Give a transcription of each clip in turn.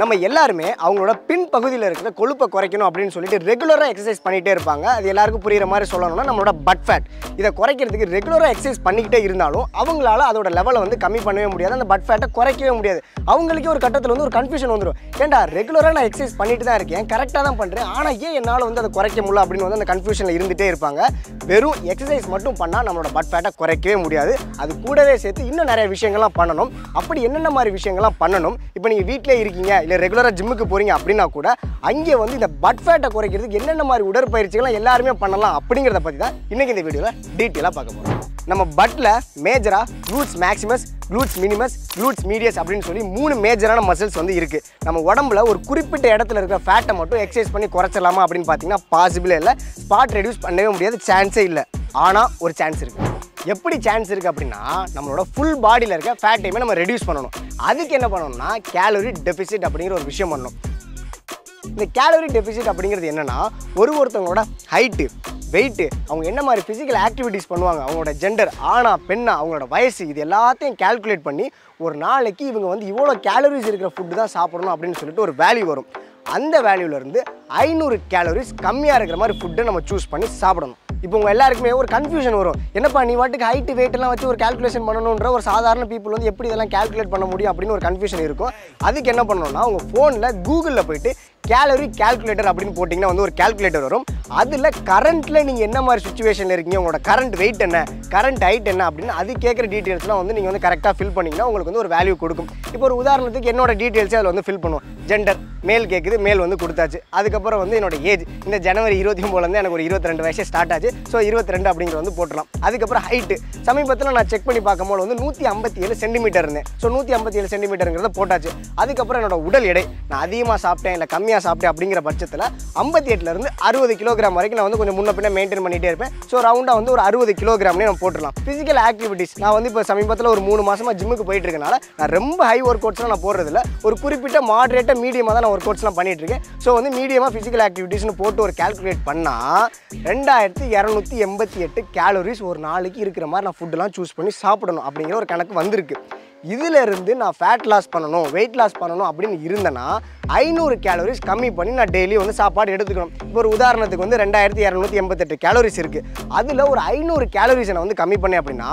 நம்ம எல்லாருமே அவங்களோட பின் பகுதியில் இருக்கிற கொழுப்பை குறைக்கணும் அப்படின்னு சொல்லிட்டு ரெகுலராக எக்ஸசைஸ் பண்ணிகிட்டே இருப்பாங்க. அது எல்லாருக்கும் புரிகிற மாதிரி சொல்லணும்னா நம்மளோட பட் ஃபேட் இதை குறைக்கிறதுக்கு ரெகுலராக எக்ஸசைஸ் பண்ணிக்கிட்டே இருந்தாலும் அவங்களால அதோட லெவலை வந்து கம்மி பண்ணவே முடியாது. அந்த பட் ஃபேட்டை குறைக்கவே முடியாது. அவங்களுக்கே ஒரு கட்டத்தில் வந்து ஒரு கன்ஃபியூஷன் வந்துடும் ஏன்டா ரெகுலராக நான் எக்ஸசைஸ் பண்ணிட்டு தான் இருக்கேன். கரெக்டாக தான் பண்ணுறேன் ஆனால் ஏன் என்னால் வந்து அதை குறைக்க முடியல அப்படின்னு வந்து அந்த கன்ஃபியூஷனில் இருந்துகிட்டே இருப்பாங்க. வெறும் எக்ஸசைஸ் மட்டும் பண்ணால் நம்மளோட பட் ஃபேட்டை குறைக்கவே முடியாது. அது கூடவே சேர்த்து இன்னும் நிறைய விஷயங்கள்லாம் பண்ணணும். அப்படி என்னென்ன மாதிரி விஷயங்கள்லாம் பண்ணணும்? இப்போ நீங்கள் வீட்டிலே இருக்கீங்க. இல்லை ரெகுலராக ஜிம்முக்கு போகிறீங்க அப்படின்னா கூட அங்கே வந்து இந்த பட் ஃபேட்டை குறைக்கிறதுக்கு என்னென்ன மாதிரி உடற்பயிற்சிகள்லாம் எல்லாருமே பண்ணலாம் அப்படிங்கிறத பற்றி தான் இன்றைக்கி இந்த வீடியோவில் டீட்டெயிலாக பார்க்க போகிறோம் நம்ம பட்டில் மேஜராக glutes maximus glutes minimus glutes medius அப்படின்னு சொல்லி மூணு மேஜரான மசில்ஸ் வந்து இருக்குது நம்ம உடம்புல ஒரு குறிப்பிட்ட இடத்துல இருக்கிற ஃபேட்டை மட்டும் எக்ஸசைஸ் பண்ணி குறைச்சிடலாமா அப்படின்னு பார்த்தீங்கன்னா பாசிபிளே இல்லை. ஸ்பாட் ரெடியூஸ் பண்ணவே முடியாது சான்ஸே இல்லை. ஆனால் ஒரு சான்ஸ் இருக்குது எப்படி சான்ஸ் இருக்குது அப்படின்னா நம்மளோட ஃபுல் பாடியில் இருக்க ஃபேட்டையுமே நம்ம ரெடியூஸ் பண்ணணும். அதுக்கு என்ன பண்ணணும்னா கேலரி டெபிசிட் அப்படிங்கிற ஒரு விஷயம் பண்ணணும். இந்த கேலரி டெபிசிட் அப்படிங்கிறது என்னன்னா ஒரு ஒருத்தவங்களோட ஹைட்டு வெயிட்டு அவங்க என்ன மாதிரி ஃபிசிக்கல் ஆக்டிவிட்டீஸ் பண்ணுவாங்க அவங்களோட ஜெண்டர் ஆணா பெண்ணா அவங்களோட வயசு இது எல்லாத்தையும் கால்குலேட் பண்ணி ஒரு நாளைக்கு இவங்க வந்து இவ்வளோ கேலரிஸ் இருக்கிற ஃபுட்டு தான் சாப்பிடணும் அப்படின்னு சொல்லிட்டு ஒரு வேல்யூ வரும். அந்த வேல்யூலேருந்து ஐநூறு கேலரிஸ் கம்மியாக இருக்கிற மாதிரி ஃபுட்டை நம்ம சூஸ் பண்ணி சாப்பிடணும். இப்போ உங்கள் எல்லாருக்குமே ஒரு கன்ஃபியூஷன் வரும். என்னப்பா நீ வாட்டுக்கு ஹைட்டு வெயிட் எல்லாம் வச்சு ஒரு கால்குலேஷன் பண்ணணுன்ற ஒரு சாதாரண பீப்புள் வந்து எப்படி இதெல்லாம் கால்குலேட் பண்ண முடியும் அப்படின்னு ஒரு கன்ஃபியூஷன் இருக்கும். அதுக்கு என்ன பண்ணணும்னா உங்கள் ஃபோனில் கூகுளில் போயிட்டு கேலரி கால்குலேட்டர் அப்படின்னு போட்டிங்கன்னா வந்து ஒரு கால்குலேட்டர் வரும். அதில் கரண்ட்டில் நீங்கள் என்ன மாதிரி சுச்சுவேஷனில் இருக்கீங்க உங்களோட கரண்ட் வெயிட் என்ன கரண்ட் ஹைட் என்ன அப்படின்னு அது கேட்குற டீட்டெயில்ஸ்லாம் வந்து நீங்கள் வந்து கரெக்டாக ஃபில் பண்ணிங்கன்னா உங்களுக்கு வந்து ஒரு வேல்யூ கொடுக்கும். இப்போ ஒரு உதாரணத்துக்கு என்னோட டீட்டெயில்ஸே அதில் வந்து ஃபில் பண்ணுவோம். ஜெண்டர் மேல் கேட்குது மேல் வந்து கொடுத்தாச்சு. அதுக்கப்புறம் வந்து என்னோட ஏஜ் இந்த ஜனவரி இருபத்தி ஒம்போதுலேருந்து எனக்கு ஒரு இருபத்தி ரெண்டு வயசே ஸ்டார்ட் ஆச்சு. ஸோ இருபத்தி ரெண்டு அப்படிங்கிற வந்து போட்டுடலாம். அதுக்கப்புறம் ஹைட்டு சமீபத்தில் நான் செக் பண்ணி பார்க்கும்போது வந்து நூற்றி ஐம்பத்தி ஏழு சென்டிமீட்டர் இருந்தேன். ஸோ நூற்றி ஐம்பத்தி ஏழு சென்டிமீட்டருங்கிறத போட்டாச்சு. அதுக்கப்புறம் என்னோட உடல் எடை நான் அதிகமாக சாப்பிட்டேன் இல்லை கம்மியாக சாப்பிட்டேன் அப்படிங்கிற பட்சத்தில் ஐம்பத்தி எட்டுலேருந்து அறுபது கிலோகிராம் வரைக்கும் நான் வந்து கொஞ்சம் முன்ன பின்ன மெயின்டைன் பண்ணிகிட்டே இருப்பேன். ஸோ ரவுண்டாக வந்து ஒரு அறுபது கிலோகிராம்னே நம்ம போட்டுடலாம். ஃபிசிக்கல் ஆக்டிவிட்டிஸ் நான் வந்து இப்போ சமீபத்தில் ஒரு மூணு மாதமாக ஜிம்முக்கு போயிட்டு இருக்கனால நான் ரொம்ப ஹை ஒர்க் அவுட்ஸ்லாம் நான் போடுறதில்ல. ஒரு குறிப்பிட்ட மாடரேட்டாக மீடியமாக தான் நான் ஒர்க் அவுட்ஸ்லாம் பண்ணிட்டு இருக்கேன் ஸோ வந்து மீடியமாக ஃபிசிக்கல் ஆக்டிவிட்டிஸ்னு போட்டு ஒரு கால்குலேட் பண்ணால் ரெண்டாயிரத்தி இரநூத்தி எண்பத்தி எட்டு கேலரிஸ் ஒரு நாளைக்கு இருக்கிற மாதிரி நான் ஃபுட்டெலாம் சூஸ் பண்ணி சாப்பிடணும் அப்படிங்கிற ஒரு கணக்கு வந்திருக்கு. இதிலிருந்து நான் ஃபேட் லாஸ் பண்ணணும் வெயிட் லாஸ் பண்ணணும் அப்படின்னு இருந்தேன்னா ஐநூறு கேலோரிஸ் கம்மி பண்ணி நான் டெய்லி வந்து சாப்பாடு எடுத்துக்கணும். இப்போ ஒரு உதாரணத்துக்கு வந்து ரெண்டாயிரத்தி இரநூத்தி எண்பத்தெட்டு கேலோரிஸ் இருக்குது அதில் ஒரு ஐநூறு கேலோரிஸை நான் வந்து கம்மி பண்ணேன் அப்படின்னா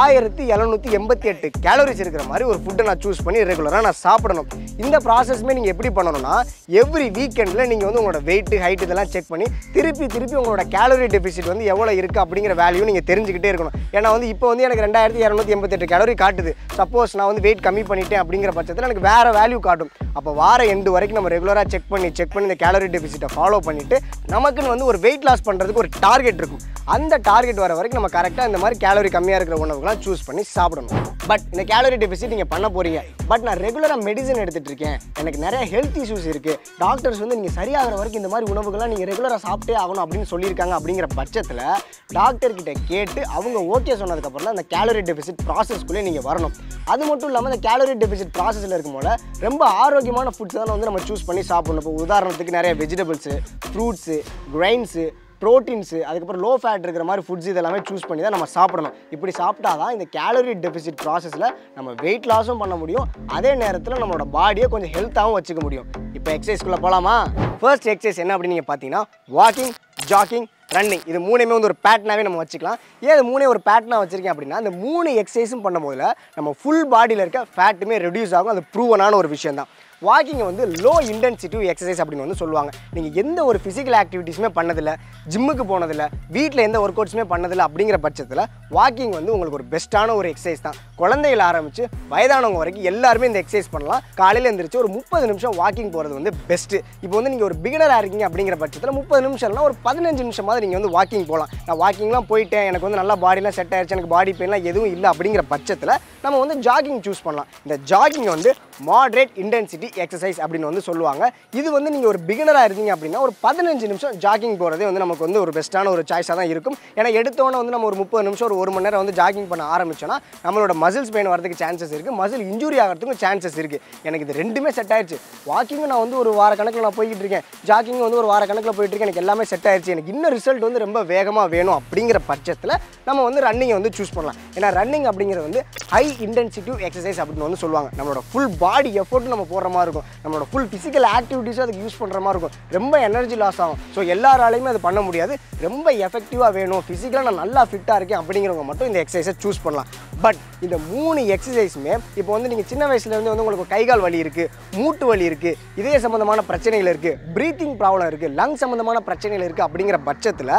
ஆயிரத்தி எழுநூற்றி எண்பத்தி எட்டு கேலரிஸ் இருக்கிற மாதிரி ஒரு ஃபுட்டை நான் சூஸ் பண்ணி ரெகுலராக நான் சாப்பிடணும். இந்த ப்ராசஸ்மே நீங்கள் எப்படி பண்ணணும்னா எவ்ரி வீக்கெண்டில் நீங்கள் வந்து உங்களோட வெயிட்டு ஹைட் இதெல்லாம் செக் பண்ணி திருப்பி திருப்பி உங்களோட கேலரி டெபிசிட் வந்து எவ்வளோ இருக்குது அப்படிங்கிற வேல்யூ நீங்கள் தெரிஞ்சுக்கிட்டே இருக்கணும். ஏன்னா வந்து இப்போ வந்து எனக்கு ரெண்டாயிரத்தி இரநூத்தி எண்பத்தெட்டு கேலரி காட்டுது. சப்போஸ் நான் வந்து வெயிட் கம்மி பண்ணிட்டேன் அப்படிங்கிற பட்சத்தில் எனக்கு வேறு வேல்யூ காட்டும். அப்போ வார எண்டு வரைக்கும் நம்ம ரெகுலராக செக் பண்ணி செக் பண்ணி இந்த கேலரி டெபிசிட்டை ஃபாலோ பண்ணிவிட்டு நமக்குன்னு வந்து ஒரு வெயிட் லாஸ் பண்ணுறதுக்கு ஒரு டார்கெட் இருக்கும். அந்த டார்கெட் வர வரைக்கும் நம்ம கரெக்டாக இந்த மாதிரி கேலரி கம்மியாக இருக்கிற ஒன்று உணவுகளாக சூஸ் பண்ணி சாப்பிடணும். பட் இந்த கேலரி டெபிசிட் நீங்கள் பண்ண போகிறீங்க பட் நான் ரெகுலராக மெடிசன் எடுத்துகிட்டு இருக்கேன். எனக்கு நிறைய ஹெல்த் இஷ்யூஸ் இருக்குது டாக்டர்ஸ் வந்து நீங்கள் சரியாகிற வரைக்கும் இந்த மாதிரி உணவுகள்லாம் நீங்கள் ரெகுலராக சாப்பிட்டே ஆகணும் அப்படின்னு சொல்லியிருக்காங்க அப்படிங்கிற பட்சத்தில் டாக்டர்கிட்ட கேட்டு அவங்க ஓகே சொன்னதுக்கப்புறம் தான் அந்த கேலரி டெபிசிட் ப்ராசஸ்க்குள்ளே நீங்கள் வரணும். அது மட்டும் இல்லாமல் இந்த கேலரி டெபிசிட் ப்ராசஸில் இருக்கும் போல ரொம்ப ஆரோக்கியமான ஃபுட்ஸ் தான் வந்து நம்ம சூஸ் பண்ணி சாப்பிடணும். இப்போ உதாரணத்துக்கு நிறைய வெஜிடபிள்ஸு ஃப்ரூட்ஸு கிரைன்ஸு ப்ரோட்டீன்ஸு அதுக்கப்புறம் லோ ஃபேட் இருக்கிற மாதிரி ஃபுட்ஸ் இதெல்லாமே சூஸ் பண்ணி தான் நம்ம சாப்பிடணும். இப்படி சாப்பிட்டா தான் இந்த கேலரி டெபிசிட் ப்ராசஸில் நம்ம வெயிட் லாஸும் பண்ண முடியும். அதே நேரத்தில் நம்மளோட பாடியை கொஞ்சம் ஹெல்த்தாகவும் வச்சுக்க முடியும். இப்போ எக்ஸசைஸ்க்குள்ளே போகலாமா ஃபர்ஸ்ட் எக்ஸசைஸ் என்ன அப்படின்னு நீங்கள் பார்த்தீங்கன்னா வாக்கிங் ஜாக்கிங் ரன்னிங் இது மூணுமே வந்து ஒரு பேட்டனாகவே நம்ம வச்சுக்கலாம். ஏன் இது மூணே ஒரு பேட்டனாக வச்சிருக்கேன் அப்படின்னா இந்த மூணு எக்ஸசைஸும் பண்ணும்போதில் நம்ம ஃபுல் பாடியில் இருக்க ஃபேட்டுமே ரெடியூஸ் ஆகும். அது ப்ரூவனான ஒரு விஷயம் தான் வாக்கிங்கை வந்து லோ இன்டென்சிட்டி எக்ஸசைஸ் அப்படின்னு வந்து சொல்லுவாங்க. நீங்கள் எந்த ஒரு ஃபிசிக்கல் ஆக்டிவிட்டீஸுமே பண்ணதில்லை ஜிம்முக்கு போனதில்லை வீட்டில் எந்த ஒர்க் அவுட்ஸுமே பண்ணதில்லை அப்படிங்கிற பட்சத்தில் வாக்கிங் வந்து உங்களுக்கு ஒரு பெஸ்ட்டான ஒரு எக்ஸசைஸ் தான். குழந்தைகள் ஆரம்பித்து வயதானவங்க வரைக்கும் எல்லாருமே இந்த எக்ஸசைஸ் பண்ணலாம். காலையில் எழுந்திரிச்சு ஒரு முப்பது நிமிஷம் வாக்கிங் போகிறது வந்து பெஸ்ட்டு இப்போ வந்து நீங்கள் ஒரு பிகினராக இருக்கீங்க அப்படிங்கிற பட்சத்தில் முப்பது நிமிஷம்னா ஒரு பதினஞ்சு நிமிஷமாவது நீங்கள் வந்து வாக்கிங் போகலாம் நான் வாக்கிங்லாம் போயிட்டேன் எனக்கு வந்து நல்லா பாடிலாம் செட் ஆயிடுச்சு எனக்கு பாடி பெயின்லாம் எதுவும் இல்லை அப்படிங்கிற பட்சத்தில் நம்ம வந்து ஜாகிங் சூஸ் பண்ணலாம். இந்த ஜாகிங் வந்து மாட்ரேட் இன்டென்சிட்டி எக்ஸசைஸ் அப்படின்னு வந்து சொல்லுவாங்க. இது வந்து நீங்கள் ஒரு பிகினராக இருந்தீங்க அப்படின்னா ஒரு பதினஞ்சு நிமிஷம் ஜாகிங் போகிறதே வந்து நமக்கு வந்து ஒரு பெஸ்ட்டான ஒரு சாய்ஸாக தான் இருக்கும். ஏன்னா எடுத்தோன்னே வந்து நம்ம ஒரு முப்பது நிமிஷம் ஒரு ஒரு மணி நேரம் வந்து ஜாகிங் பண்ண ஆரம்பிச்சோன்னா நம்மளோட மசில்ஸ் பெயின் வரதுக்கு சான்சஸ் இருக்குது மசில் இன்ஜுரி ஆகிறதுக்கும் சான்சஸ் இருக்குது எனக்கு இது ரெண்டுமே செட் ஆயிடுச்சு வாக்கிங்கும் நான் வந்து ஒரு வார கணக்கில் நான் போய்கிட்டு இருக்கேன். ஜாகிங் வந்து ஒரு வார கணக்கில் போயிட்டு இருக்கேன். எனக்கு எல்லாமே செட் ஆயிடுச்சு எனக்கு இன்னும் ரிசல்ட் வந்து ரொம்ப வேகமாக வேணும் அப்படிங்கிற பட்சத்தில் நம்ம வந்து ரன்னிங்கை வந்து சூஸ் பண்ணலாம். ஏன்னா ரன்னிங் அப்படிங்கிறது வந்து ஹை இன்டென்சிட்டிவ் எக்ஸசைஸ் அப்படின்னு வந்து சொல்லுவாங்க. நம்மளோட ஃபுல் பாடி எஃபோர்ட் நம்ம போடுற மாதிரி மாதிரி இருக்கும். நம்மளோட ஃபுல் ஃபிசிக்கல் ஆக்டிவிட்டீஸும் அதுக்கு யூஸ் பண்ணுற மாதிரி இருக்கும். ரொம்ப எனர்ஜி லாஸ் ஆகும். ஸோ எல்லாராலையுமே அது பண்ண முடியாது. ரொம்ப எஃபெக்டிவாக வேணும். ஃபிசிக்கலாக நான் நல்லா ஃபிட்டாக இருக்கேன் அப்படிங்கிறவங்க மட்டும் இந்த எக்ஸசைஸை சூஸ் பண்ணலாம். பட் இந்த மூணு எக்ஸசைஸுமே இப்போ வந்து நீங்கள் சின்ன வயசுலேருந்து வந்து உங்களுக்கு கை கால் வலி இருக்குது மூட்டு வலி இருக்குது இதய சம்மந்தமான பிரச்சனைகள் இருக்குது ப்ரீத்திங் ப்ராப்ளம் இருக்குது லங் சம்மந்தமான பிரச்சனைகள் இருக்குது அப்படிங்கிற பட்சத்தில்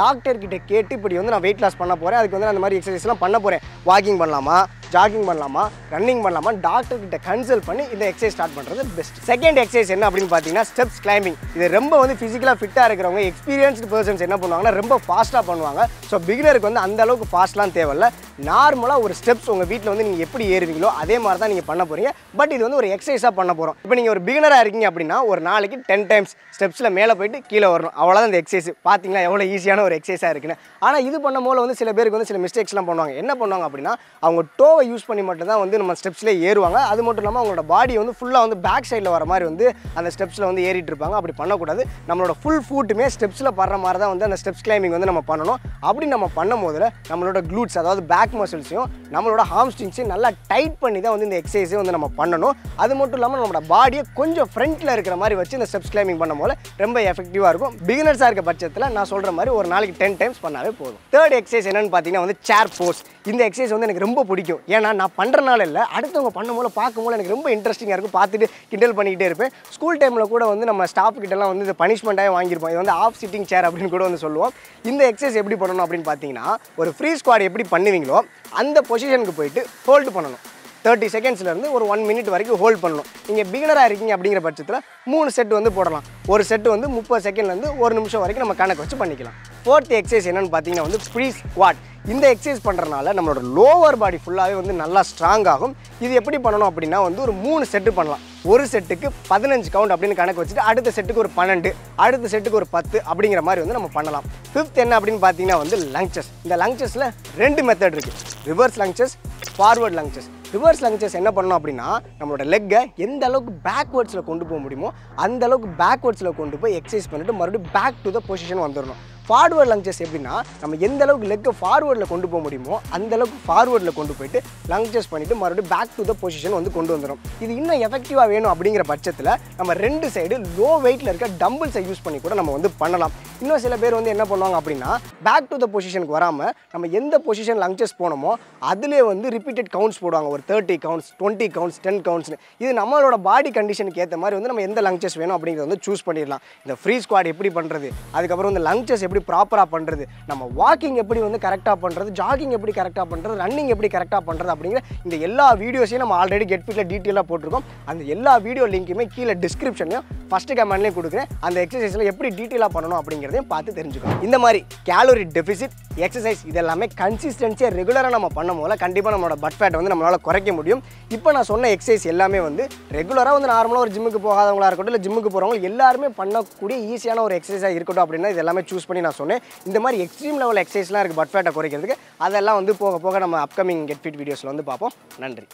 டாக்டர்கிட்ட கேட்டு இப்படி வந்து நான் வெயிட் லாஸ் பண்ண போகிறேன் அதுக்கு வந்து நான் அந்த மாதிரி எக்ஸசைஸ்லாம் பண்ண போகிறேன் வாக்கிங் பண்ணலாமா? ஜாகிங் பண்ணலாமா? ரன்னிங் பண்ணலாமா டாக்டர் கிட்ட கன்சல்ட் பண்ணி இந்த எக்ஸசைஸ் ஸ்டார்ட் பண்ணுறது பெஸ்ட் செகண்ட் எக்ஸசைஸ் என்ன அப்படின்னு பார்த்தீங்கன்னா ஸ்டெப்ஸ் கிளைம்பிங் இது ரொம்ப வந்து ஃபிசிக்கலாக ஃபிட்டாக இருக்கிறவங்க எக்ஸ்பீரியன்ஸ்டு பர்சன்ஸ் என்ன பண்ணுவாங்கன்னா ரொம்ப ஃபாஸ்ட்டாக பண்ணுவாங்க. ஸோ பிகினருக்கு வந்து அந்த அளவுக்கு ஃபாஸ்ட்லாம் தேவையில்ல. நார்மலாக ஒரு ஸ்டெப்ஸ் உங்கள் வீட்டில் வந்து நீங்கள் எப்படி ஏறுவீங்களோ அதே மாதிரி தான் நீங்கள் பண்ண போகிறீங்க பட் இது வந்து ஒரு எக்ஸசைஸாக பண்ண போகிறோம் இப்போ நீங்கள் ஒரு பிகினராக இருக்கீங்க அப்படின்னா ஒரு நாளைக்கு டென் டைம்ஸ் ஸ்டெப்ஸில் மேலே போயிட்டு கீழே வரணும். அவ்வளோதான் இந்த எக்ஸசைஸ் பார்த்தீங்களா எவ்வளோ ஈஸியான ஒரு எக்ஸசைஸாக இருக்குன்னு. ஆனால் இது பண்ணும் போது வந்து சில பேருக்கு வந்து சில மிஸ்டேக்ஸ்லாம் பண்ணுவாங்க. என்ன பண்ணுவாங்க அப்படின்னா அவங்க டோவை யூஸ் பண்ணி மட்டும் தான் வந்து நம்ம ஸ்டெப்ஸ்லேயே ஏறுவாங்க. அது மட்டும் இல்லாமல் அவங்களோட பாடி வந்து ஃபுல்லாக வந்து பேக் சைடில் வர மாதிரி வந்து அந்த ஸ்டெப்ஸில் வந்து ஏறிட்டு இருப்பாங்க. அப்படி பண்ணக்கூடாது. நம்மளோட ஃபுல் ஃபுட்டுமே ஸ்டெப்ஸில் படுற மாதிரி தான் வந்து அந்த ஸ்டெப்ஸ் கிளைம்பிங் வந்து நம்ம பண்ணணும். அப்படி நம்ம பண்ணும் போதில் நம்மளோட க்ளூட்ஸ் அதாவது பேக் மசில்ஸையும் நம்மளோட ஹாம்ஸ்ட்ரிங்ஸையும் நல்லா டைட் பண்ணி தான் வந்து இந்த எக்ஸசைஸே வந்து நம்ம பண்ணணும். அது மட்டும் இல்லாமல் நம்மளோட பாடியை கொஞ்சம் ஃப்ரண்ட்டில் இருக்கிற மாதிரி வச்சு இந்த ஸ்டெப்ஸ் கிளைமிங் பண்ணும் போது ரொம்ப எஃபெக்டிவாக இருக்கும். பிகினர்ஸாக இருக்க பட்சத்தில் நான் சொல்கிற மாதிரி ஒரு நாளைக்கு டென் டைம்ஸ் பண்ணாவே போதும். தேர்ட் எக்ஸசைஸ் என்னென்னு பார்த்தீங்கன்னா வந்து சேர் போஸ் இந்த எக்ஸசைஸ் வந்து எனக்கு ரொம்ப பிடிக்கும். ஏன்னா நான் பண்ணுறனால இல்லை அடுத்தவங்க பண்ணும்போது பார்க்கும்போது எனக்கு ரொம்ப இன்ட்ரெஸ்டிங்காக இருக்கும். பார்த்துட்டு கிண்டல் பண்ணிக்கிட்டே இருப்பேன். ஸ்கூல் டைமில் கூட வந்து நம்ம ஸ்டாஃப் கிட்டலாம் வந்து இது பனிஷ்மெண்ட்டாக வாங்கியிருப்போம். இது வந்து ஆஃப் சிட்டிங் சேர் அப்படின்னு கூட வந்து சொல்லுவோம். இந்த எக்ஸசைஸ் எப்படி பண்ணணும் அப்படின்னு பார்த்தீங்கன்னா ஒரு ஃப்ரீ ஸ்குவாட் எப்படி பண்ணுவீங்களோ அந்த பொசிஷனுக்கு போயிட்டு ஹோல்டு பண்ணணும். தேர்ட்டி செகண்ட்ஸ்லேருந்து ஒரு ஒன் மினிட் வரைக்கும் ஹோல்ட் பண்ணணும். நீங்கள் பிகினராக இருக்கீங்க அப்படிங்கிற பட்சத்தில் மூணு செட் வந்து போடலாம். ஒரு செட்டு வந்து முப்பது செகண்ட்லேருந்து ஒரு நிமிஷம் வரைக்கும் நம்ம கணக்கு வச்சு பண்ணிக்கலாம். ஃபோர்த் எக்ஸசைஸ் என்னென்னு பார்த்தீங்கன்னா வந்து ஃப்ரீ ஸ்குவாட் இந்த எக்ஸசைஸ் பண்ணுறனால நம்மளோட லோவர் பாடி ஃபுல்லாகவே வந்து நல்லா ஸ்ட்ராங் ஆகும். இது எப்படி பண்ணணும் அப்படின்னா வந்து ஒரு மூணு செட்டு பண்ணலாம். ஒரு செட்டுக்கு பதினஞ்சு கவுண்ட் அப்படின்னு கணக்கு வச்சுட்டு அடுத்த செட்டுக்கு ஒரு பன்னெண்டு அடுத்த செட்டுக்கு ஒரு பத்து அப்படிங்கிற மாதிரி வந்து நம்ம பண்ணலாம். ஃபிஃப்த் என்ன அப்படின்னு பார்த்தீங்கன்னா வந்து லங்சஸ் இந்த லங்சஸில் ரெண்டு மெத்தட் இருக்குது reverse lunges forward lunges reverse lunges என்ன பண்ணணும் அப்படின்னா நம்மளோட லெக்கை எந்த அளவுக்கு பேக்வேர்ட்ஸில் கொண்டு போக முடியுமோ அந்த அளவுக்கு பேக்வேர்ட்ஸில் கொண்டு போய் எக்ஸசைஸ் பண்ணிட்டு மறுபடியும் பேக் டு த பொசிஷன் வந்துடணும் ஃபார்வர்ட் லங்சஸ் எப்படின்னா நம்ம எந்த அளவுக்கு லெக்கை ஃபார்வர்டில் கொண்டு போக முடியுமோ அந்த அளவுக்கு ஃபார்வர்டில் கொண்டு போயிட்டு லங்சஸ் பண்ணிவிட்டு மறுபடியும் பேக் டு த பொசிஷன் வந்து கொண்டு வந்துடும் இது இன்னும் எஃபெக்டிவாக வேணும் அப்படிங்கிற பட்சத்தில் நம்ம ரெண்டு சைடு லோ வெயிட்டில் இருக்க டம்பிள்ஸை யூஸ் பண்ணி கூட நம்ம வந்து பண்ணலாம். இன்னும் சில பேர் வந்து என்ன பண்ணுவாங்க அப்படின்னா பேக் டு த பொசிஷனுக்கு வராமல் நம்ம எந்த பொசிஷன் லங்சஸ் போனோமோ அதிலே வந்து ரிப்பீட்டட் கவுண்ட்ஸ் போடுவாங்க. ஒரு thirty counts twenty counts ten கவுண்ட்ஸ்னு இது நம்மளோட பாடி கண்டிஷனுக்கு ஏற்ற மாதிரி வந்து நம்ம எந்த லங்சஸ் வேணும் அப்படிங்கிறத வந்து சூஸ் பண்ணிடலாம். இந்த ஃப்ரீ ஸ்குவாட் எப்படி பண்ணுறது அதுக்கப்புறம் வந்து லங்சஸ் எப்படி எப்படி ப்ராப்பராக பண்ணுறது நம்ம வாக்கிங் எப்படி வந்து கரெக்டாக பண்ணுறது ஜாகிங் எப்படி கரெக்டாக பண்ணுறது ரன்னிங் எப்படி கரெக்டாக பண்ணுறது அப்படிங்கிற இந்த எல்லா வீடியோஸையும் நம்ம ஆல்ரெடி கெட் ஃபிட்டில் டீட்டெயிலாக போட்டிருக்கோம். அந்த எல்லா வீடியோ லிங்க்குமே கீழே டிஸ்கிரிப்ஷன்லையும் ஃபஸ்ட்டு கமெண்ட்லேயும் கொடுக்குறேன். அந்த எக்ஸசைஸில் எப்படி டீட்டெயிலாக பண்ணணும் அப்படிங்கிறதையும் பார்த்து தெரிஞ்சுக்கணும். இந்த மாதிரி கேலோரி டெஃபிசிட் எக்ஸசைஸ் இதெல்லாமே கன்சிஸ்டன்சியாக ரெகுலராக நம்ம பண்ணும் போல கண்டிப்பாக நம்மளோட பட் ஃபேட் வந்து நம்மளால் குறைக்க முடியும். இப்போ நான் சொன்ன எக்ஸசைஸ் எல்லாமே வந்து ரெகுலராக வந்து நார்மலாக ஒரு ஜிம்முக்கு போகாதவங்களா இருக்கட்டும் இல்லை ஜிம்முக்கு போகிறவங்க எல்லாருமே பண்ணக்கூடிய ஈஸியான ஒரு எக்ஸசைஸாக இருக்கட்டும் அப்படின்னா இது எல்லாமே சூஸ் பண்ணி நான் சொன்னேன். இந்த மாதிரி எக்ஸ்ட்ரீம் லெவல் எக்ஸசைஸ்லாம் இருக்குது பட் ஃபேட்டை குறைக்கிறதுக்கு அதெல்லாம் வந்து போக போக நம்ம அப்கமிங் கெட் ஃபிட் வீடியோஸில் வந்து பார்ப்போம். நன்றி.